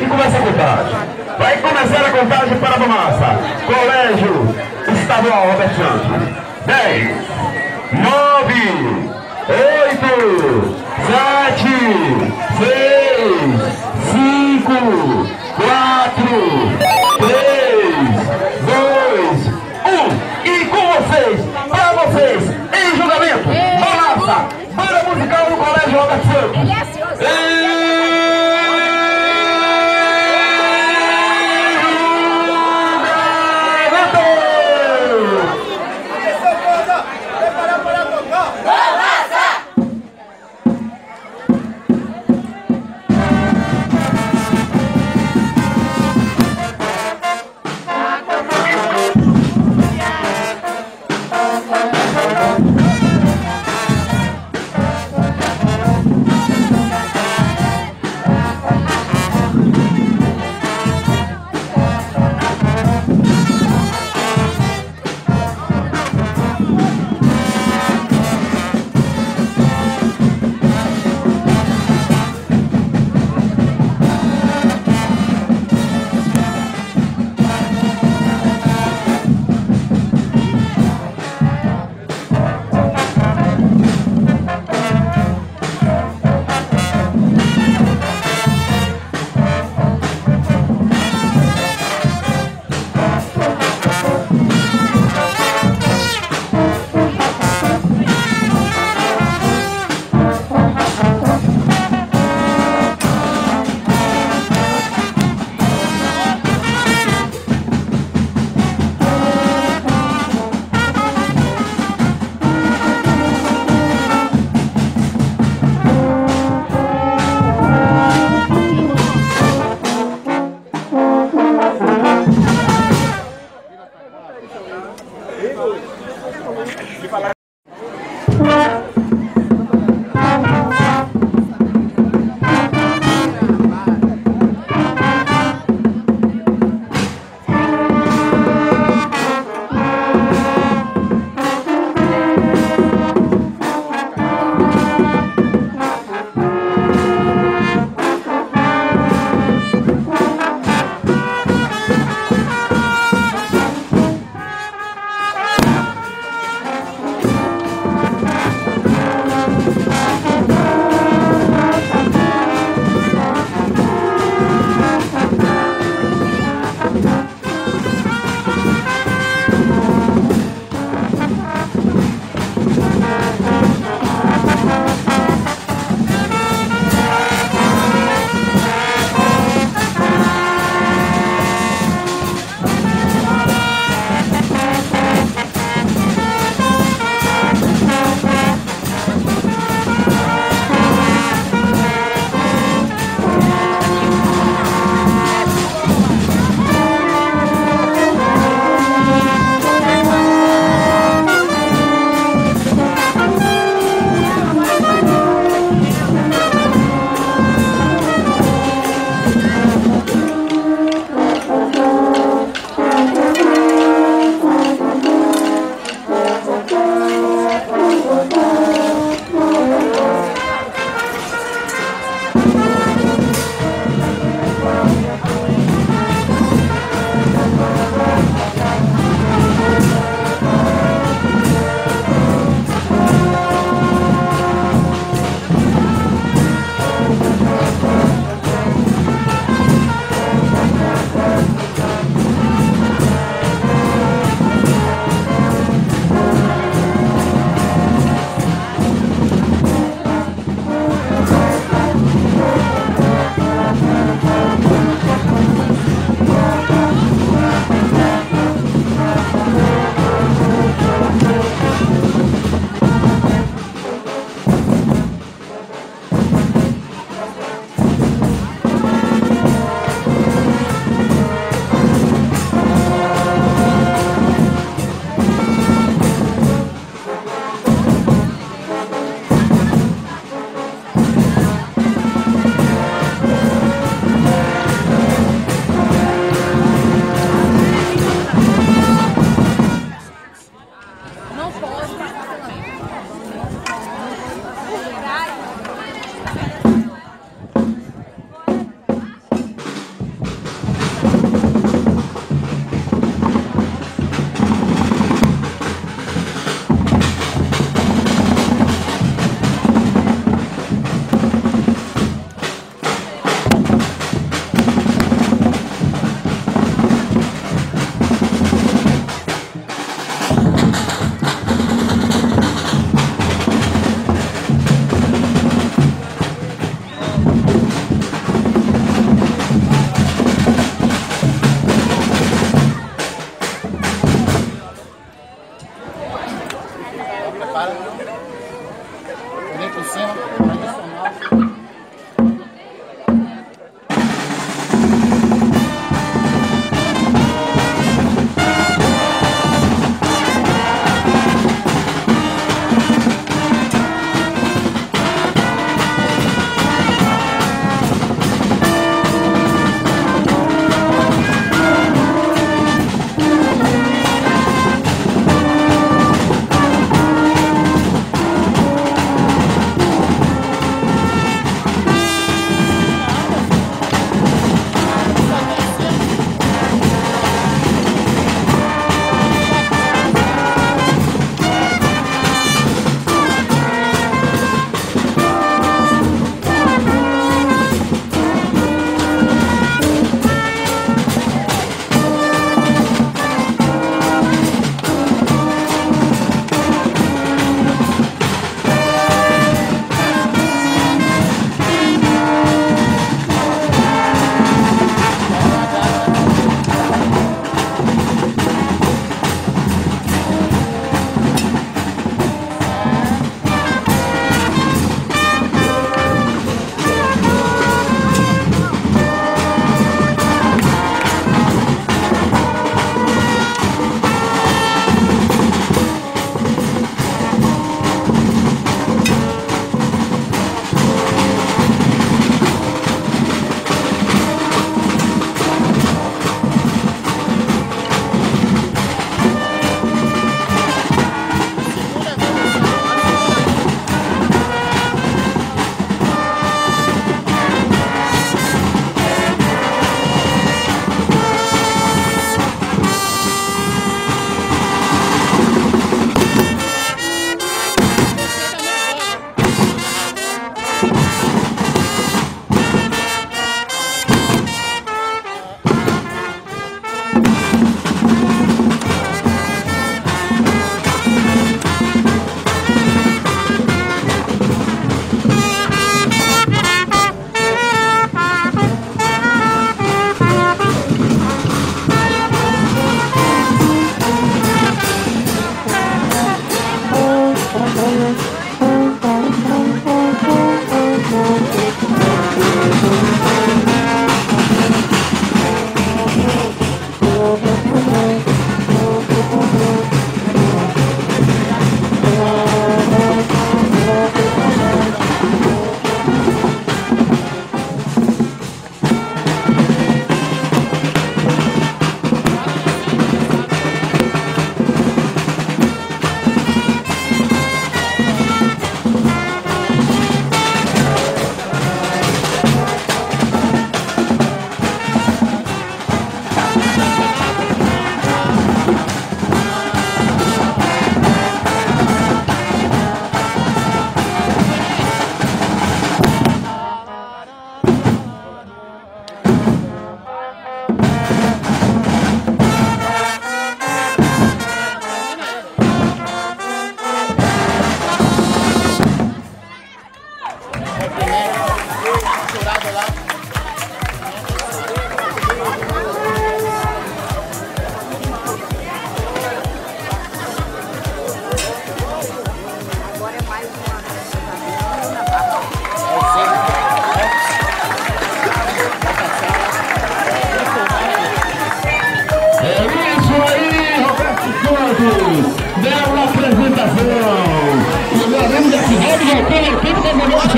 e começa a contagem. Vai começar a contagem para a massa. Colégio Estadual Roberto Santos. 10, 9, 8, 7, 6, 5, 4,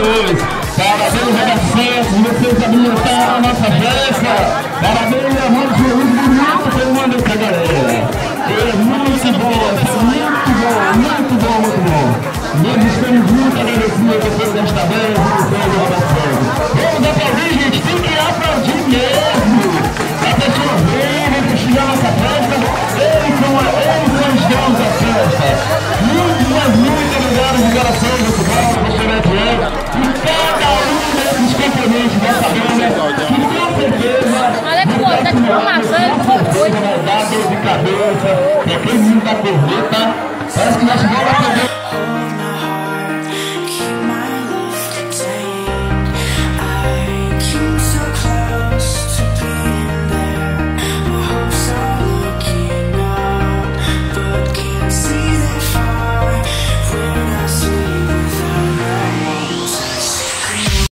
hoje. Parabéns, redação, vocês habilitaram a nossa festa. Parabéns, amor de luz bonito formando essa galera. É muito bom, muito bom, muito bom, muito bom. Nós estamos muito agradecidos a vocês desta vez, vocês da redação. Vamos aplaudir, gente, tem que aplaudir mesmo.